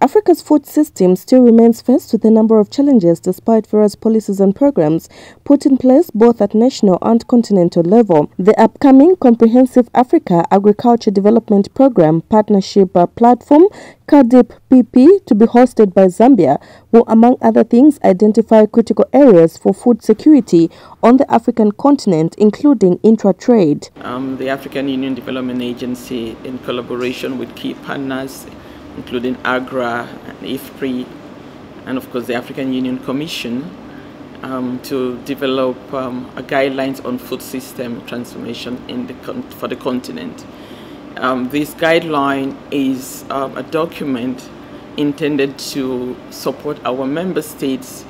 Africa's food system still remains faced with a number of challenges despite various policies and programs put in place both at national and continental level. The upcoming Comprehensive Africa Agriculture Development Program Partnership uh, Platform, CAADP PP, to be hosted by Zambia, will among other things identify critical areas for food security on the African continent, including intra-trade. Um, the African Union Development Agency, in collaboration with key partners, including AGRA and IFPRI, and of course the African Union Commission, um, to develop um, guidelines on food system transformation in the for the continent. Um, this guideline is um, a document intended to support our member states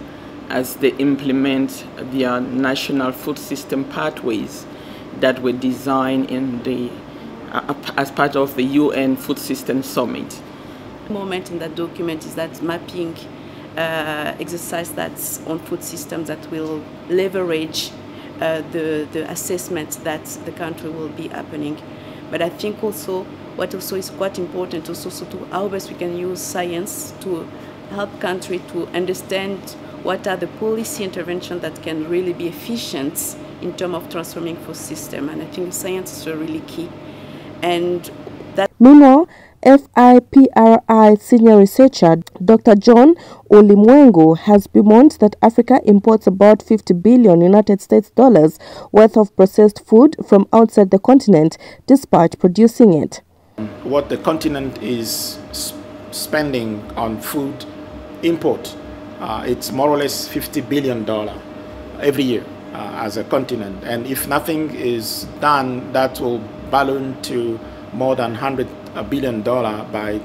as they implement their national food system pathways that were designed in the, uh, as part of the UN Food System Summit moment in that document is that mapping uh, exercise that's on food systems that will leverage uh, the, the assessments that the country will be happening. But I think also what also is quite important also so to how best we can use science to help country to understand what are the policy interventions that can really be efficient in terms of transforming food system. And I think science is really key. And that Meanwhile, IFPRI senior researcher Dr. John Ulimwengu has bemoaned that Africa imports about 50 billion United States dollars worth of processed food from outside the continent despite producing it. What the continent is spending on food import, uh, it's more or less 50 billion dollar every year uh, as a continent. And if nothing is done, that will balloon to more than 100 billion dollar by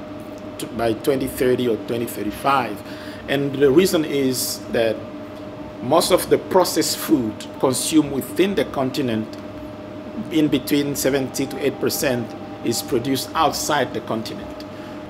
by 2030 or 2035 and the reason is that most of the processed food consumed within the continent in between 70 to 8 percent is produced outside the continent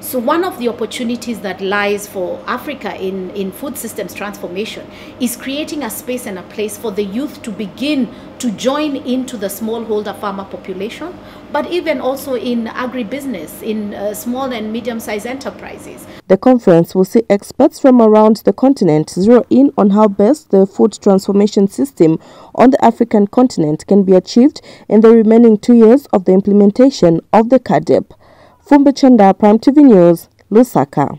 so one of the opportunities that lies for Africa in, in food systems transformation is creating a space and a place for the youth to begin to join into the smallholder farmer population, but even also in agribusiness, in uh, small and medium-sized enterprises. The conference will see experts from around the continent zero in on how best the food transformation system on the African continent can be achieved in the remaining two years of the implementation of the CAADP. Fumbe Chanda, Prime TV News, Lusaka.